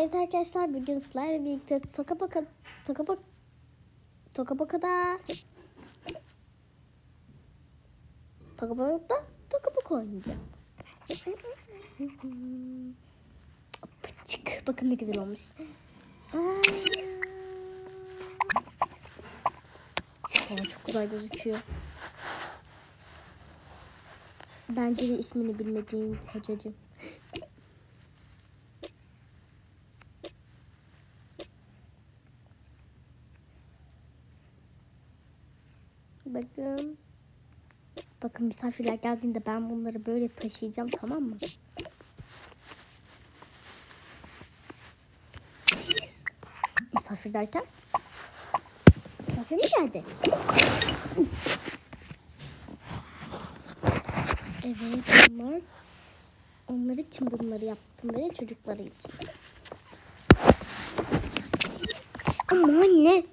Evet arkadaşlar bugün sizlerle birlikte toka baka toka bak toka bakada toka bakada toka baka oynayacağız. Pıçık. Bakın ne güzel olmuş. Aa. Çok güzel gözüküyor. Bence de ismini bilmediğin kocacığım. Bakın. Bakın misafirler geldiğinde ben bunları böyle taşıyacağım tamam mı? Misafir derken? Misafir mi geldi? Evet bunlar. Onlar için bunları yaptım böyle çocukları için. Ama anne.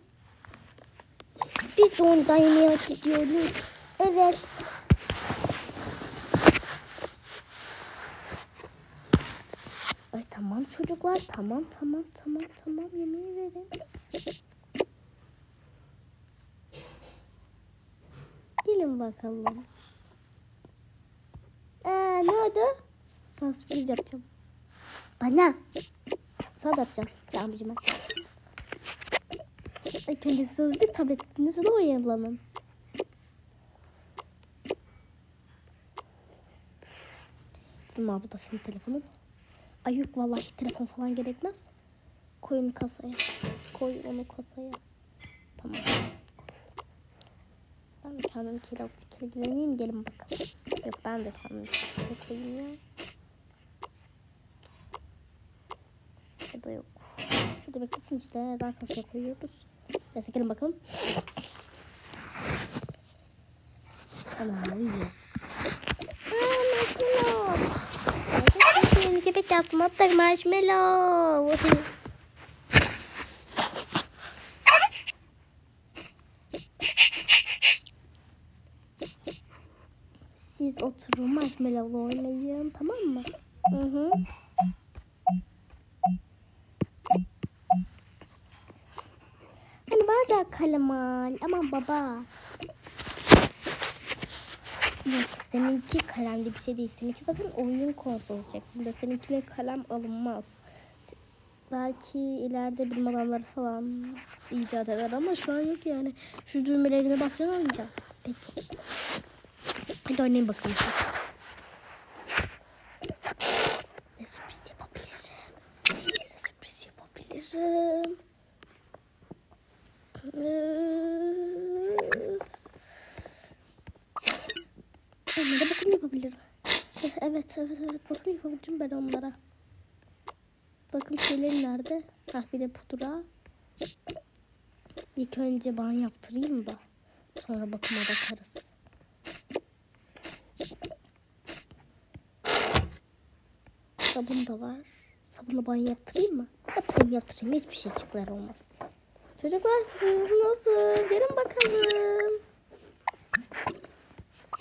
Biz de ondan yemeği hak ediyoruz. Evet. Ay tamam çocuklar tamam tamam tamam tamam yemeği verin. Gelin bakalım. Ee, ne oldu? Sana sürpriz yapacağım. Bana. Sana da yapacağım. Ben. İlk önce hızlıca tabletinizle oyalanın. Şimdi abi da senin telefonun. Ay yok vallahi telefon falan gerekmez. Koy onu kasaya. Koy onu kasaya. Tamam. Ben de kendimi kilit kilitleneyim gelin bakalım. Yok ben de kendimi kilitleneyim koyayım ya. Ya da yok. Şurada beklesin işte. Neden kasaya koyuyoruz? Neyse gelin bakalım. Marshmallow. Çok Sepet yaptım hatta marshmallow. Siz oturun marshmallow oynayın tamam mı? Hı hı. Hani bana da kalem al. Aman baba. Yok seninki kalemli bir şey değil. Seninki zaten oyun konsolu şeklinde. Seninkine kalem alınmaz. Belki ileride bilim adamları falan icat eder ama şu an yok yani. Şu düğmelerine basacaksın oynayacağım. Peki. Hadi oynayın bakalım. Ne sürpriz yapabilirim? Ne sürpriz yapabilirim? Onlara bakım yapabilirim. Evet, evet, evet. Bakım yapabilirim ben onlara. Bakım şeyleri nerede? Ah bir de pudra. İlk önce banyo yaptırayım da. Sonra bakıma bakarız. Sabun da var. Sabunla banyo yaptırayım mı? Yaptırayım yaptırayım. Hiçbir şey çıklar olmaz. Çocuklar sürpriz nasıl? Gelin bakalım.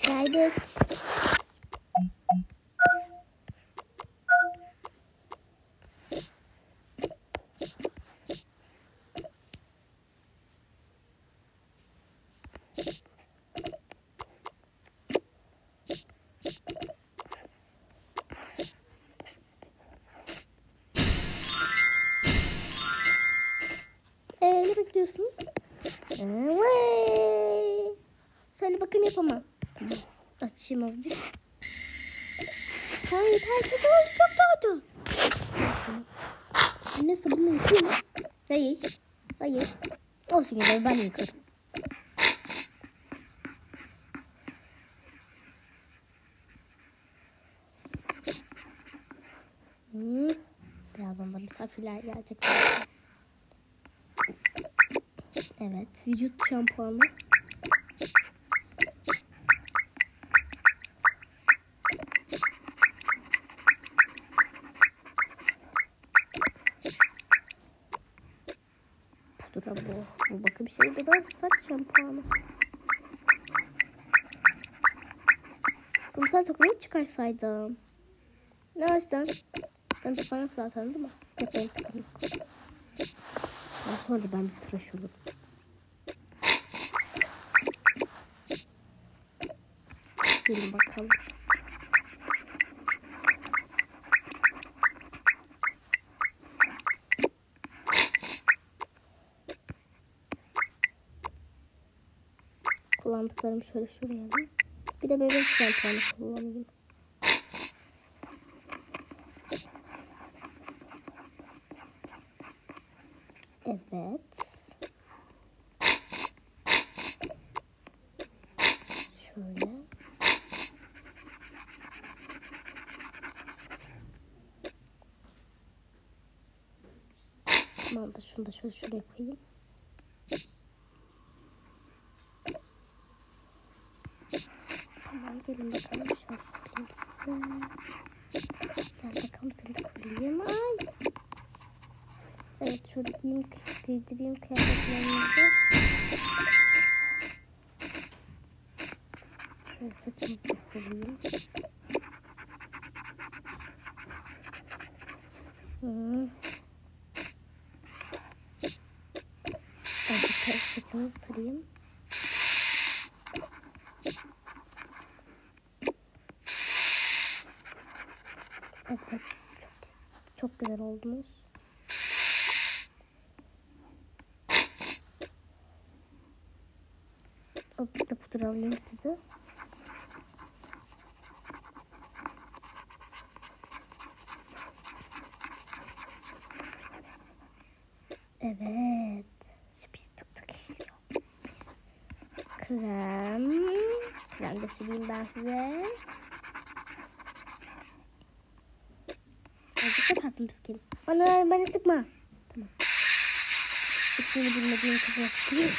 Geldik. Yapamam. Tamam. Açayım azıcık. Tamam yeter çok oldu çok oldu. Anne sabunla yıkayayım mı? Hayır. Hayır. Olsun yine ben yıkarım. Hmm. Birazdan da misafirler gelecek. Evet, vücut şampuanı. Pudra bu. Bu bakım şey bu saç şampuanı. Kumsal tokumu çıkarsaydım. Ne olsun? Sen tıkan yok zaten değil mi? Yok benim tıkan yok. Daha sonra ben bir tıraş olurum. Gelin bakalım. Kullandıklarımı şöyle şuraya alayım. Bir de bebek şampuanı kullanayım. Evet. Şöyle. Tamam da şunu da şöyle şuraya koyayım. Tamam gelin bakalım şöyle koyayım size. Gel bakalım seni de koyayım. Ay. Evet şöyle giyeyim, giydireyim kıyafetlerinizi. Şöyle saçınızı da koyayım. Hmm. Azıcık saçınızı tarayayım. Evet, çok, çok güzel oldunuz. Azıcık da pudra alayım size. Evet. Sürpriz tık tık işliyor. Krem. Krem de sileyim ben size. Parfüm sıkayım. Bana, bana sıkma. Tamam. İsmini bilmediğim kızına sıkayım.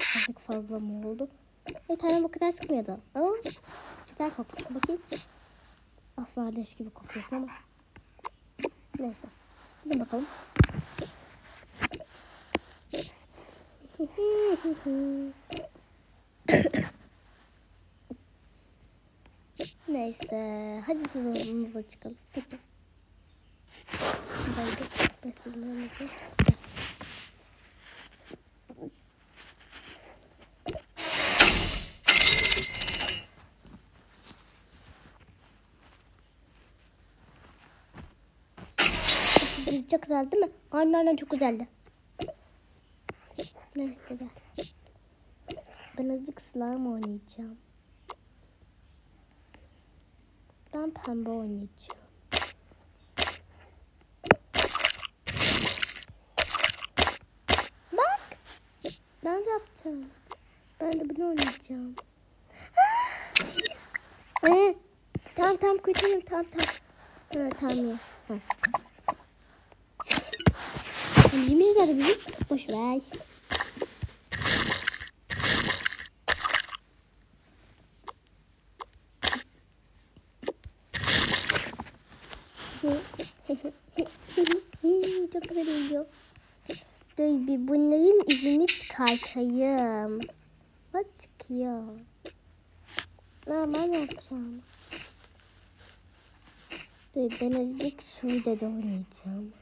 Azıcık fazla mı oldu? Bir tane bu kadar sıkmıyordu. Ama güzel kokmuş. Bakayım. Asla leş gibi kokuyorsun ama. Neyse. Gidin bakalım. Neyse. Hadi siz odanıza çıkalım. Peki. Ben de. Sürpriz çok güzel değil mi? Aynen aynen çok güzeldi. Neyse gel. Ben azıcık slime oynayacağım. Ben pembe oynayacağım. Bak. Ben de yapacağım. Ben de bunu oynayacağım. Ee, tamam tamam kurtulayım tamam tamam. Evet tamam ya. Ha. Yemin ederim. Boş ver. Oluyor. Dur bir bunların izini çıkartayım. Bak çıkıyor. Ne ben yapacağım? Dur ben azıcık şurada da oynayacağım.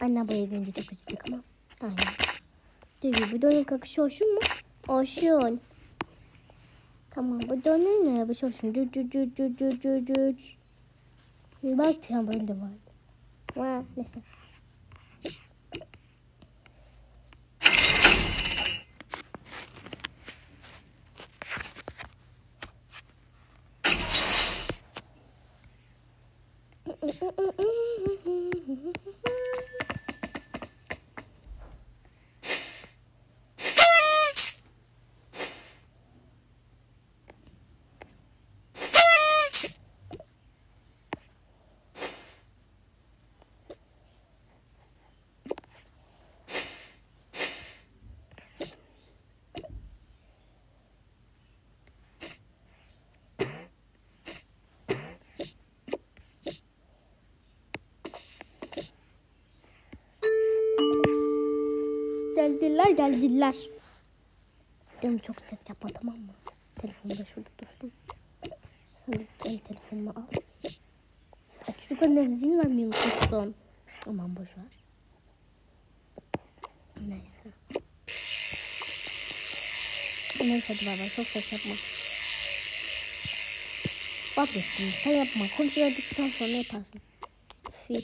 Anne buraya görünce çok üzüldük ama. Aynen. Dur bu donun kakışı olsun mu? Olsun. Tamam bu donun yapış olsun. Dur dur dur dur dur dur dur. Bak trambolin de var. Ha, neyse. Mm-mm-mm-mm. Geldiler geldiler. Canım çok ses yapma tamam mı? Telefonu da şurada dursun. Sen benim telefonumu al. Ay, çocukların evzini vermeyi unutmuşsun. Aman boş ver. Neyse. Neyse hadi bay çok ses yapma. Vazgeçtim sen yapma. Kontrol ettikten sonra yaparsın. İyi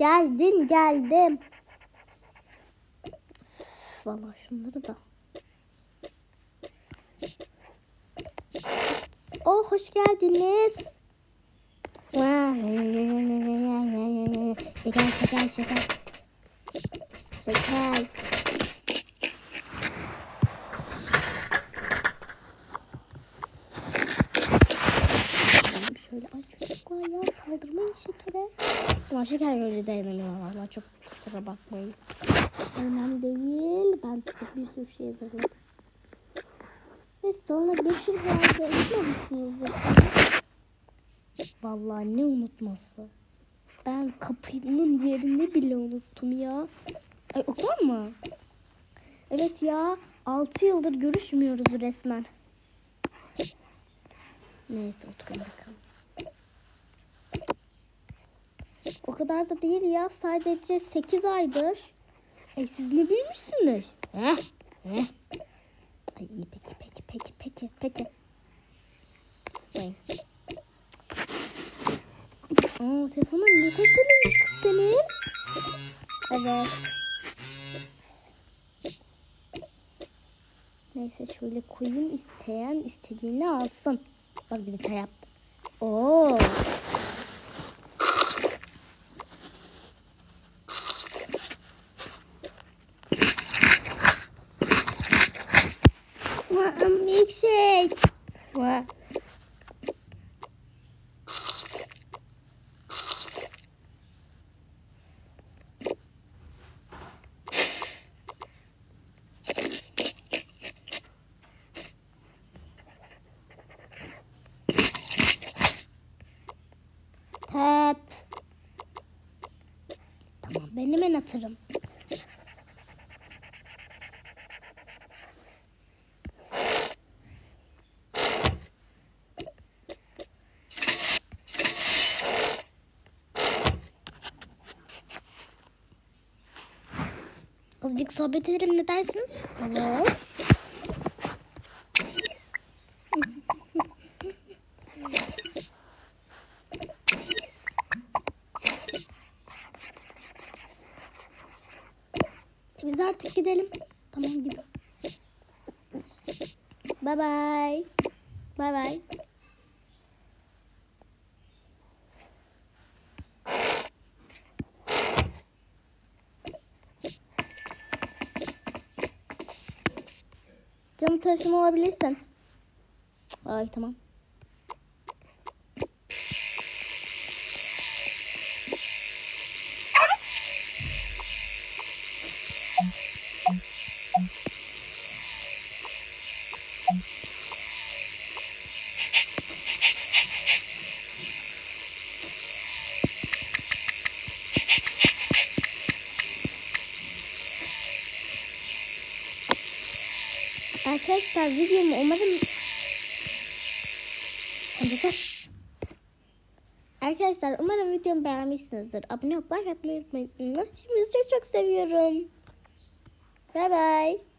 Geldim geldim. Vallahi şunları da. Oh hoş geldiniz. Şeker şeker şeker. Şeker. Şöyle ay çocuklar ya saldırmayın şekere. Ama şeker görünce dayanamıyorum valla çok kusura bakmayın. Önemli değil. Ben size bir sürü şey hazırladım. Ve sonra Betül herhalde unutmamışsınızdır. Vallahi ne unutması. Ben kapının yerini bile unuttum ya. Ay oklar mı? Evet ya. 6 yıldır görüşmüyoruz resmen. Neyse oturun bakalım. Kadar da değil ya. Sadece 8 aydır. Ay siz ne büyümüşsünüz? Ay iyi peki peki peki peki peki. Ay. Aa ne kız senin. Evet. Neyse şöyle koyayım isteyen istediğini alsın. Bak bir de çay yaptı. Oo. Hemen atarım. Azıcık sohbet edelim ne dersiniz? Olur. E Biz artık gidelim. Tamam gidin. Bye bye. Bye bye. Camı taşıma olabilirsin. Ay tamam. Arkadaşlar videomu umarım sus. Arkadaşlar umarım videomu beğenmişsinizdir. Abone olup like atmayı unutmayın. Hepinizi çok çok seviyorum. Bye bye.